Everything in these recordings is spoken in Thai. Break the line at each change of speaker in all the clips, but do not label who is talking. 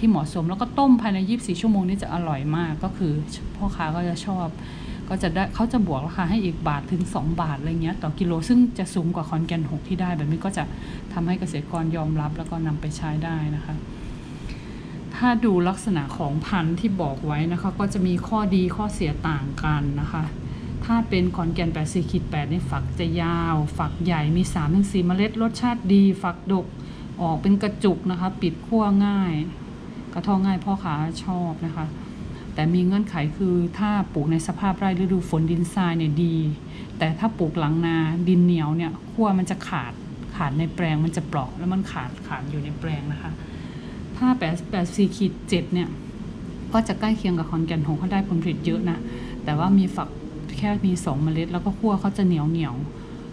ที่เหมาะสม แล้วก็ต้มภายใน 24 ชั่วโมงนี่จะอร่อยมากก็คือพ่อค้าก็จะชอบ ก็จะได้เขาจะบวกราคาให้อีกบาทถึง 2 บาทอะไรเงี้ยต่อกิโลซึ่งจะสูงกว่าคอนแกน6ที่ได้แบบนี้ก็จะทำให้เกษตรกรยอมรับแล้วก็นำไปใช้ได้นะคะ ถ้าดูลักษณะของพันธุ์ที่บอกไว้นะคะ ก็จะมีข้อดีข้อเสียต่างกันนะคะถ้าเป็นคอนแกน8 4ขีด8นี่ฝักจะยาว ฝักใหญ่มี3-4ถึง4เมล็ดรสชาติดี ฝักดกออกเป็นกระจุกนะคะ ปิดขั้วง่าย กระเทอง่ายพ่อค้าชอบนะคะ แต่มีเงื่อนไขคือถ้าปลูกในสภาพไร่ฤดูฝนดินทรายเนี่ยดี แต่ถ้าปลูกหลังนาดินเหนียวเนี่ยขั้วมันจะขาดขาดในแปลงมันจะเปราะแล้วมันขาดขาดอยู่ในแปลงนะคะ ถ้า8 8 4ขีด7เนี่ยก็จะใกล้เคียงกับคอนแกนของเขาได้ผลผลิตเยอะนะ แต่ว่ามีฝักแค่มี 2 เมล็ด แล้วก็ขั้วเขาจะเหนียวเหนียว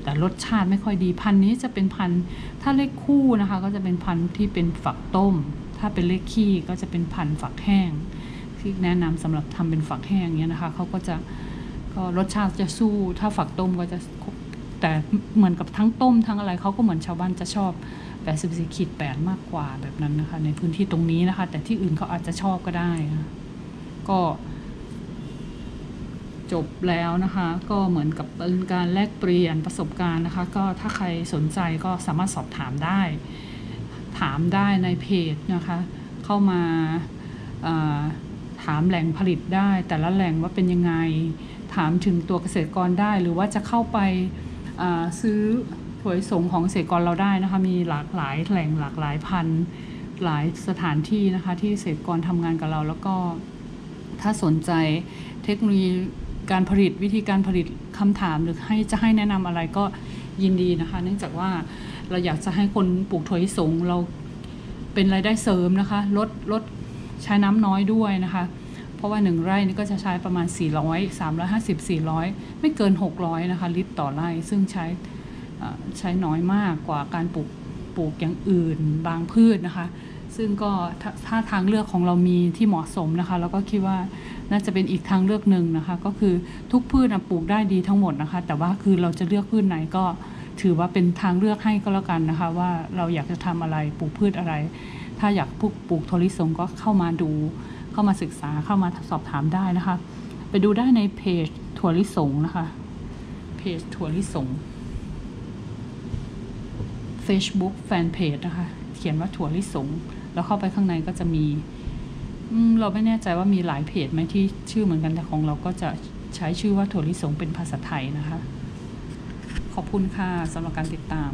แต่รสชาติไม่ค่อยดีพันธุ์นี้จะเป็นพันธุ์ถ้าเลขคู่นะคะ ก็จะเป็นพันธุ์ที่เป็นฝักต้ม ถ้าเป็นเลขขี้ก็จะเป็นพันฝักแห้ง ที่แนะนำสำหรับทำเป็นฝักแห้งเนี้ยนะคะเขาก็จะก็รสชาติจะสู้ ถ้าฝักต้มก็จะแต่เหมือนกับทั้งต้มทั้งอะไรเขาก็เหมือนชาวบ้านจะชอบ84ขีด8มากกว่าแบบนั้นนะคะ ในพื้นที่ตรงนี้นะคะ แต่ที่อื่นเขาอาจจะชอบก็ได้นะก็จบแล้วนะคะ ก็เหมือนกับเป็นการแลกเปลี่ยนประสบการณ์นะคะ ก็ถ้าใครสนใจก็สามารถสอบถามได้ ถามได้ในเพจนะคะ เข้ามาถามแหล่งผลิตได้ แต่ละแหล่งว่าเป็นยังไง ถามถึงตัวเกษตรกรได้ หรือว่าจะเข้าไปซื้อถั่วสงของเกษตรกรเราได้นะคะ มีหลากหลายแหล่งหลากหลายพันธุ์หลายสถานที่นะคะ ที่เกษตรกรทำงานกับเราแล้วก็ถ้าสนใจเทคโนโลยีการผลิตวิธีการผลิตคำถามหรือให้จะให้แนะนำอะไรก็ยินดีนะคะ เนื่องจากว่า เราอยากจะให้คนปลูกถั่วลิสงเราเป็นรายได้เสริมนะคะ ลดลดใช้น้ำน้อยด้วยนะคะ เพราะว่าหนึ่งไร่นี่ก็จะใช้ประมาณ 400 350 400 ไม่เกิน 600 นะคะ ลิตรต่อไร่ ซึ่งใช้ใช้น้อยมากกว่าการปลูกปลูกอย่างอื่นบางพืชนะคะ ซึ่งก็ถ้าทางเลือกของเรามีที่เหมาะสมนะคะ แล้วก็คิดว่าน่าจะเป็นอีกทางเลือกหนึ่งนะคะ ก็คือทุกพืชปลูกได้ดีทั้งหมดนะคะ แต่ว่าคือเราจะเลือกพืชไหนก็ ถือว่าเป็นทางเลือกให้ก็แล้วกันนะคะ ว่าเราอยากจะทำอะไรปลูกพืชอะไร ถ้าอยากปลูกปลูกทลิสงก็เข้ามาดู เข้ามาศึกษาเข้ามาสอบถามได้นะคะ ไปดูได้ในเพจถั่วลิสงนะคะเพจถั่วลิสง Facebook Fanpage นะคะ เขียนว่าถั่วลิสง แล้วเข้าไปข้างในก็จะมีเราไม่แน่ใจว่ามีหลายเพจไหมที่ชื่อเหมือนกันแต่ของเราก็จะใช้ชื่อว่าถั่วลิสงเป็นภาษาไทยนะคะ ขอบคุณค่ะสำหรับการติดตาม